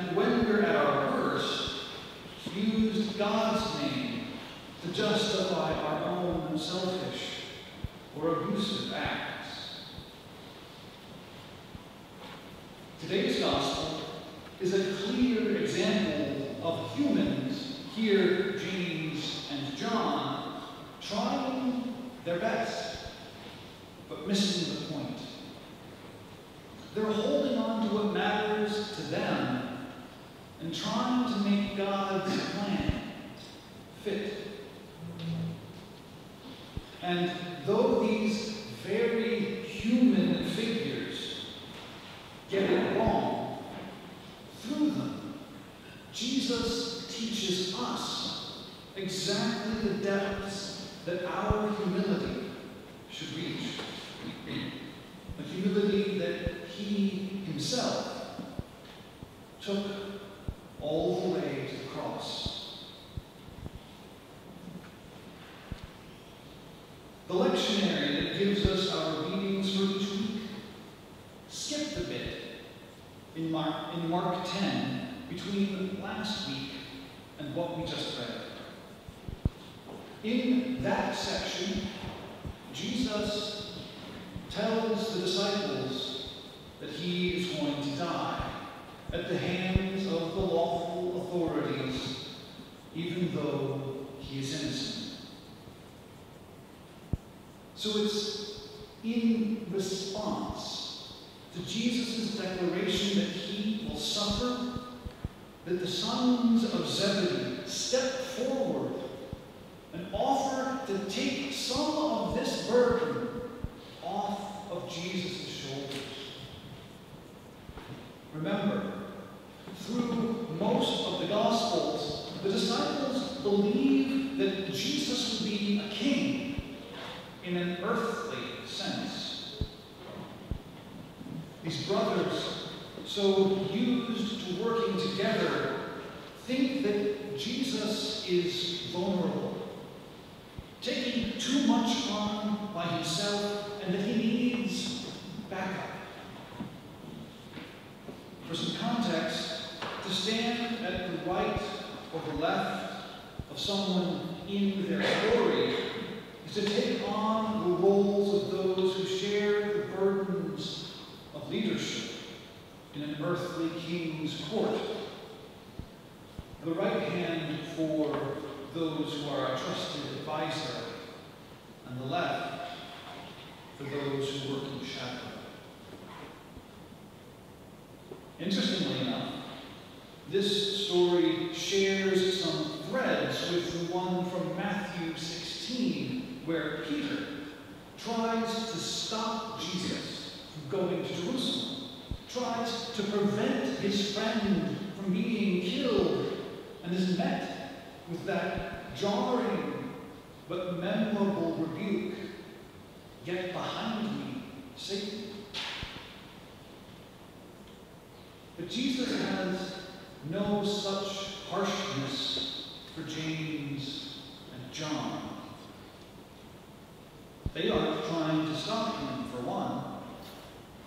And when we're at our worst, use God's name to justify our own selfish or abusive acts. Today's gospel is a clear example of humans, here James and John, trying their best, but missing the point. trying to make God's plan fit. And though these very human figures get it wrong, through them, Jesus teaches us exactly the depths that our humility should reach. A humility that he himself took though he is innocent. So it's in response to Jesus' declaration that he will suffer that the sons of Zebedee step forward and offer to take some of this burden off of Jesus' shoulders. Remember, through most of the Gospels, the disciples believe that Jesus would be a king in an earthly sense. These brothers, so used to working together, think that Jesus is vulnerable, taking too much on by himself, and that he needs backup. For some context, to stand at the right or the left of someone in their story is to take on the roles of those who share the burdens of leadership in an earthly king's court. The right hand for those who are a trusted advisor, and the left for those who work in shadow. Interestingly enough, this story shares some threads with the one from Matthew 16, where Peter tries to stop Jesus from going to Jerusalem, tries to prevent his friend from being killed, and is met with that jarring but memorable rebuke Get behind me, Satan. But Jesus has no such harshness for James and John. They aren't trying to stop him, for one,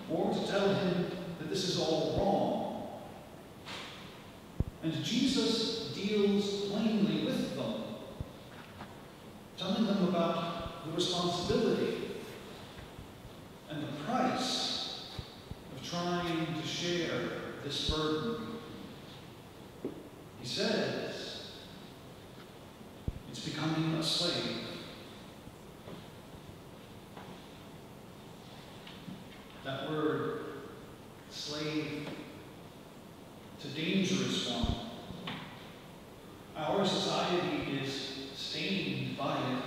or to tell him that this is all wrong. And Jesus deals plainly with them, telling them about the responsibility and the price of trying to share this burden. He says, it's becoming a slave. That word, slave, it's a dangerous one. Our society is stained by it.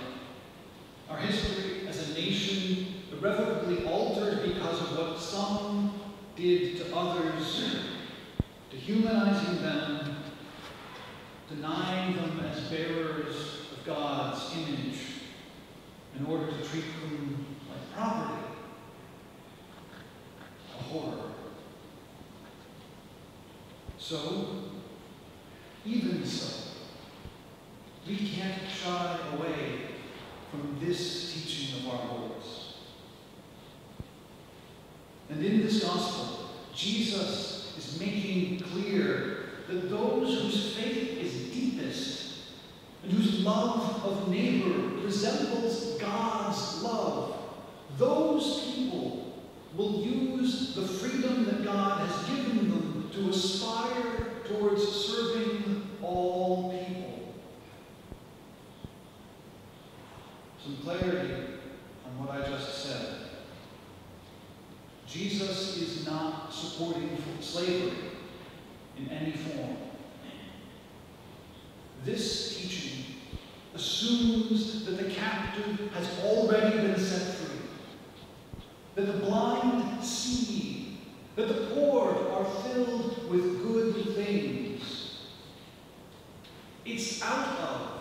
Our history as a nation irrevocably altered because of what some did to others, dehumanizing them, denying them as bearers of God's image in order to treat them like property. A horror. So, even so, we can't shy away from this teaching of our Lord's. And in this gospel, Jesus is making that those whose faith is deepest and whose love of neighbor resembles God's love, those people will use the freedom that God has given them to aspire towards serving all people. Some clarity on what I just said. Jesus is not supporting slavery in any form. This teaching assumes that the captive has already been set free, that the blind see, that the poor are filled with good things. It's out of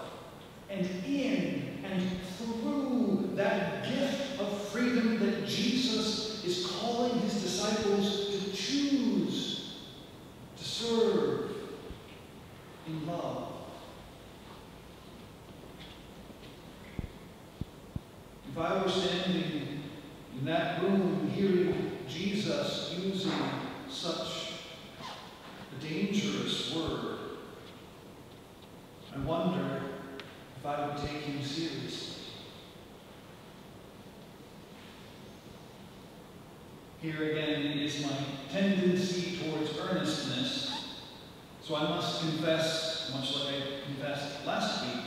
and in and through that gift of freedom that Jesus is calling his disciples to choose serve in love. If I were standing in that room hearing Jesus using such a dangerous word, I wonder if I would take him seriously. Here again is my tendency towards earnestness, so I must confess, much like I confessed last week,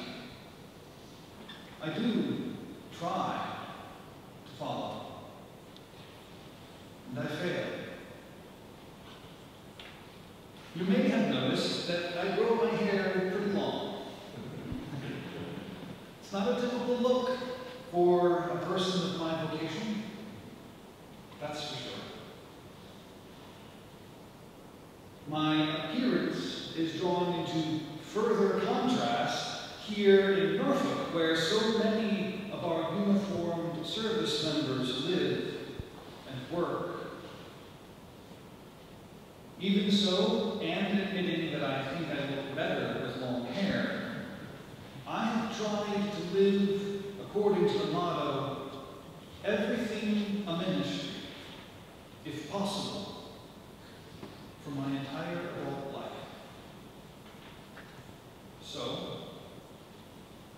I do try to follow, and I fail. You may have noticed that I grow my hair pretty long. It's not a typical look for a person of my vocation. That's for sure. My appearance is drawn into further contrast here in Norfolk, where so many of our uniformed service members live and work. Even so, and admitting that I think I look better with long hair, I have tried to live according to the motto, everything a ministry, if possible, for my entire adult life. So,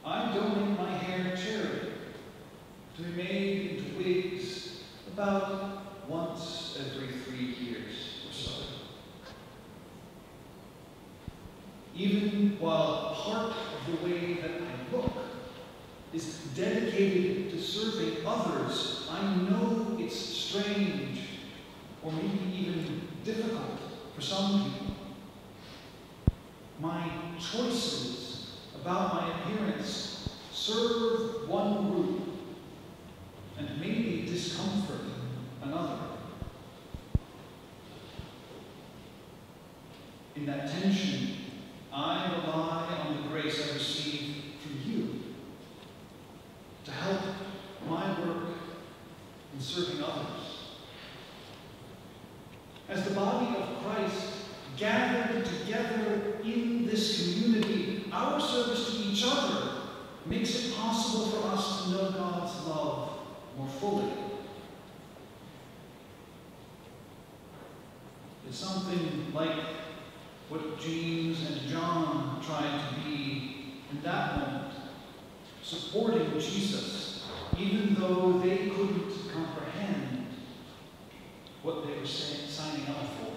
I donate my hair to charity to be made into wigs about once every three years or so. Even while part of the way that I look is dedicated to serving others, I know it's strange or maybe even difficult for some people. My choices about my appearance serve one group and maybe discomfort another. In that tension, I rely on the grace I receive from you to help my work in serving others. As the body of Christ gathered together in this community, our service to each other makes it possible for us to know God's love more fully. It's something like what James and John tried to be in that moment, supporting Jesus, even though they couldn't comprehend what they were saying, signing up for.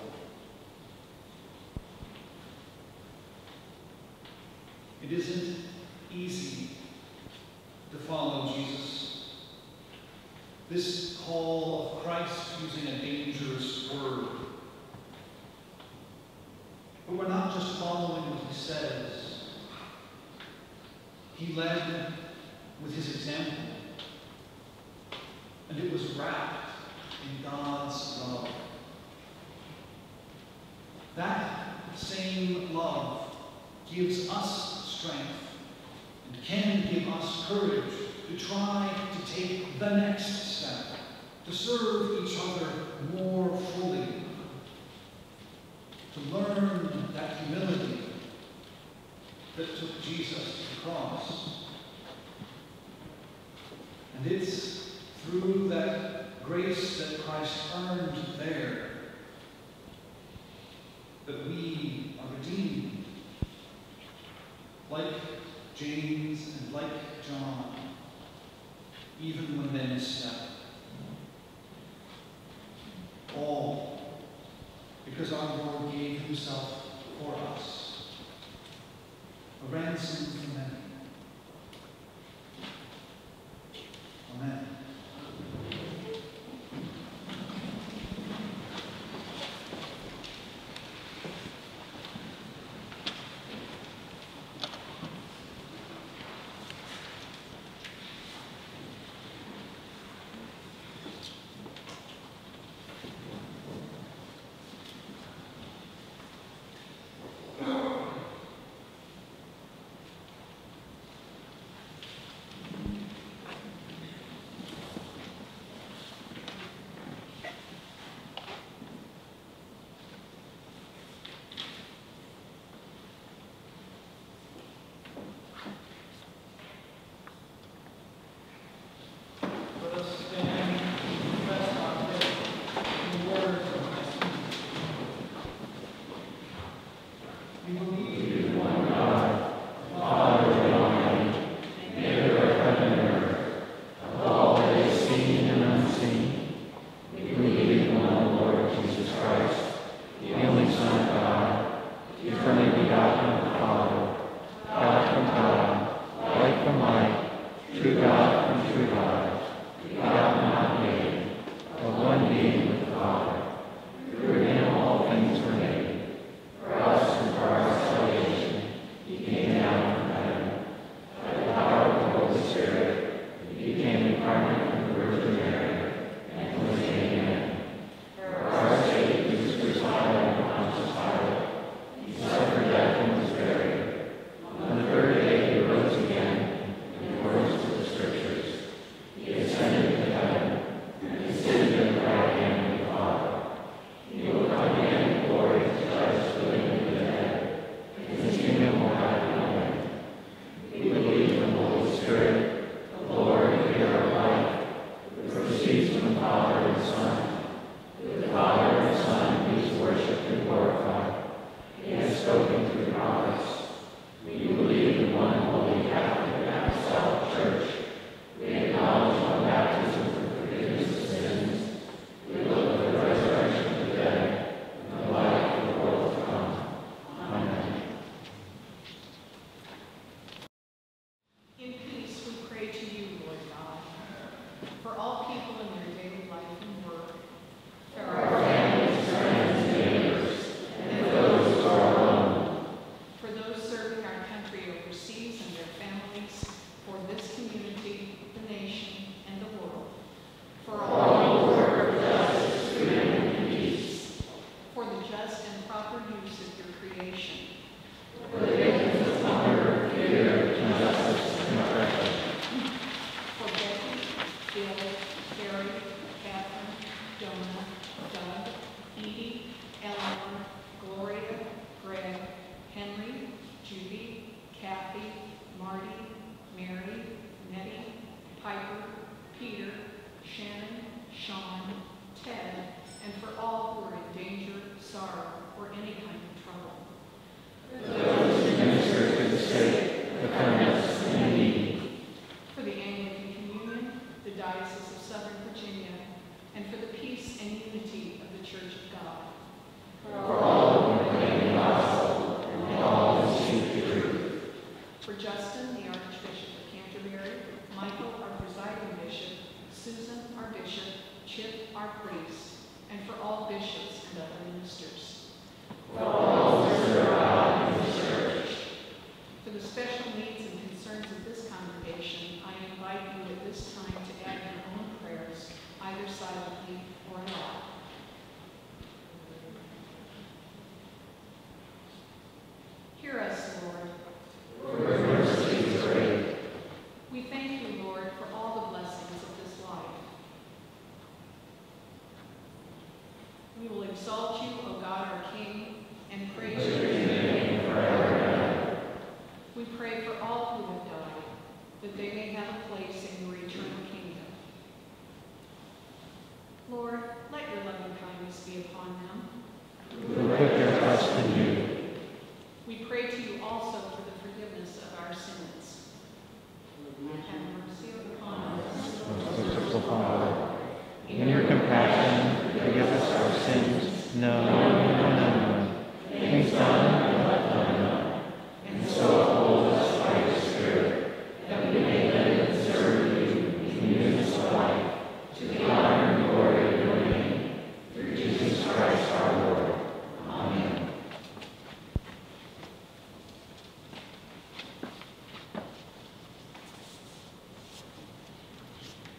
It isn't easy to follow Jesus. This call of Christ using a dangerous word. We're not just following what he says. He led with his example. And it was wrapped in God's love. That same love gives us strength and can give us courage to try to take the next step, to serve each other more fully, to learn that humility that took Jesus to the cross. And it's through that grace that Christ earned there that we are redeemed. Like James and like John, even when they misstep. All because our Lord gave himself for us, a ransom for many. Amen.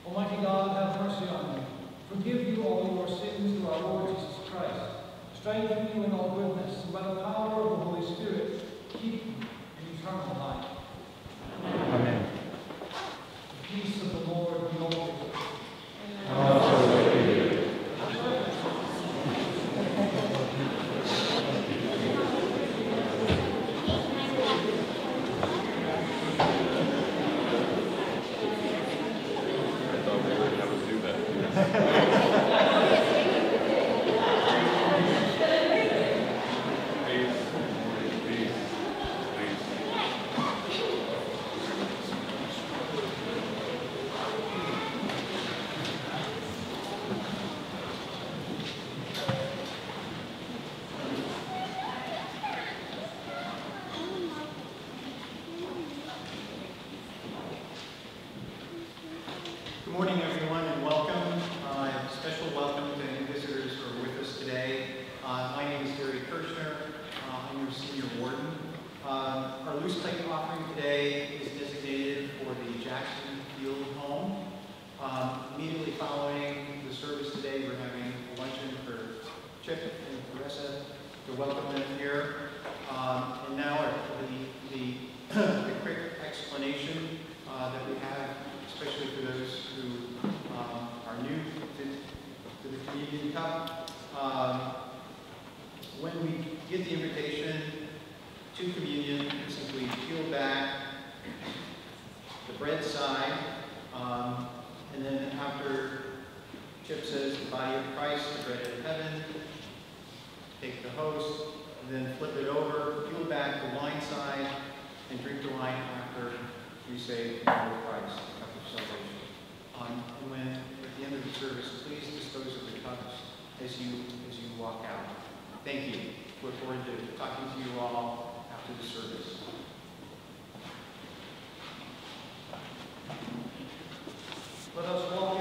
Almighty God, have mercy on you, Forgive you all your sins through our Lord Jesus Christ. Strengthen you in all goodness, and by the power of the Holy Spirit, keep you in eternal life. you didn't come. Um, when we get the invitation to communion, simply peel back the bread side, um, and then after Chip says the body of Christ, the bread of heaven, take the host, and then flip it over, peel back the wine side, and drink the wine after you say the word of Christ, the cup of salvation at the end of the service, please dispose of the cups as you, as you walk out. Thank you. Look forward to talking to you all after the service. Let us walk.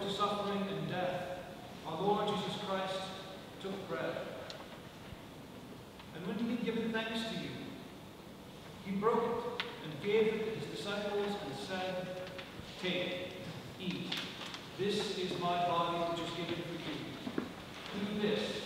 to suffering and death, our Lord Jesus Christ took bread. And when he had given thanks to you, he broke it and gave it to his disciples and said, Take, eat. This is my body which is given for you. Do this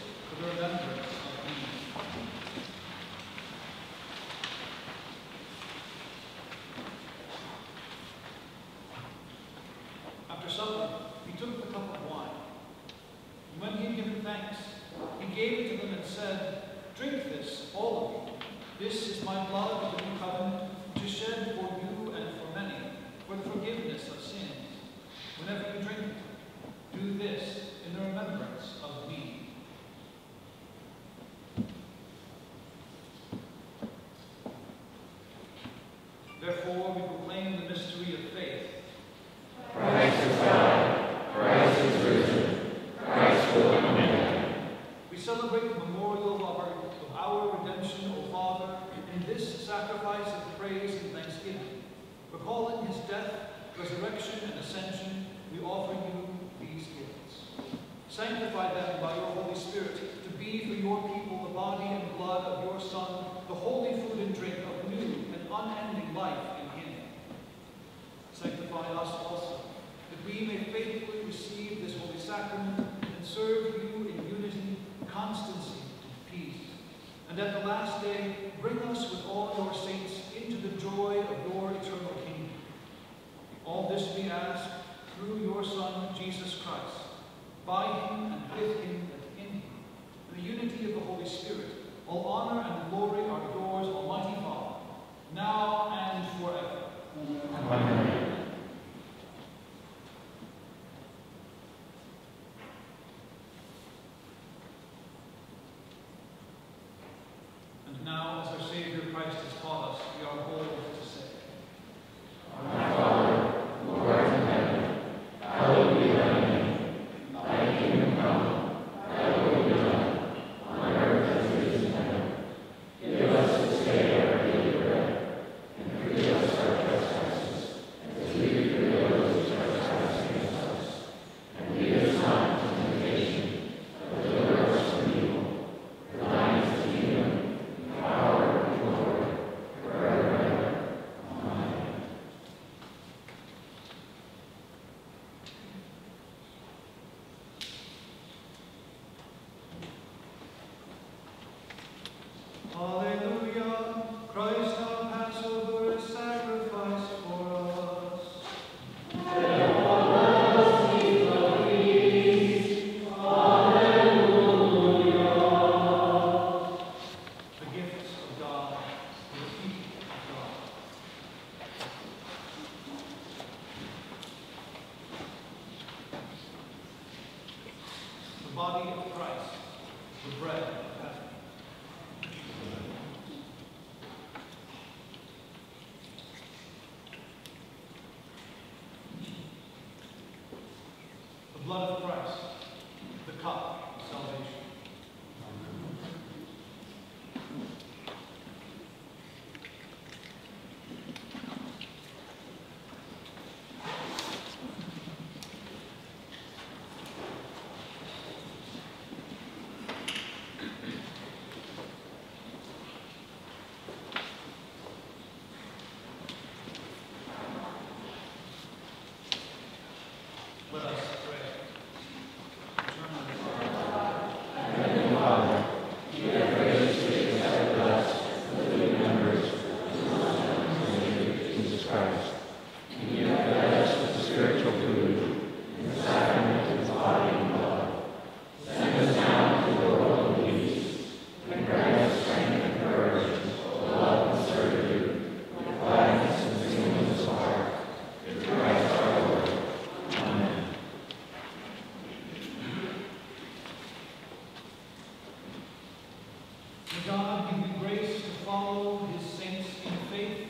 God give you grace to follow his saints in faith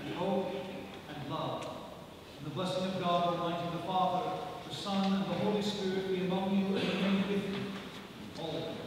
and hope and love. And the blessing of God Almighty, the Father, the Son, and the Holy Spirit be among you and remain with you always.